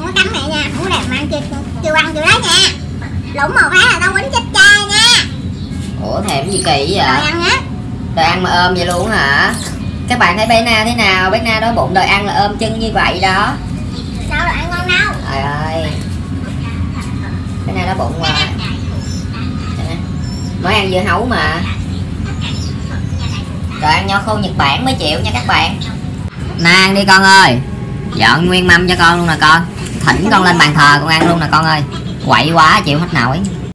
mà ăn chiều chiều ăn chiều đó nha. Lũng một phát là tao quýnh chết trai nha. Ủa thèm gì kỳ vậy? Rồi ăn á Đòi ăn mà ôm vậy luôn hả? Các bạn thấy bé Na thế nào? Bé Na đói bụng đòi ăn là ôm chân như vậy đó. Sao rồi ăn ngon đâu? Trời ơi. Bé Na đói bụng mà. Mới ăn dưa hấu mà. Rồi ăn nho khô Nhật Bản mới chịu nha các bạn. Na ăn đi con ơi. Dọn nguyên mâm cho con luôn nè con Thỉnh con lên bàn thờ con ăn luôn nè con ơi. Quậy quá, chịu hết nổi.